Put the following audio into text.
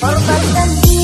Por parte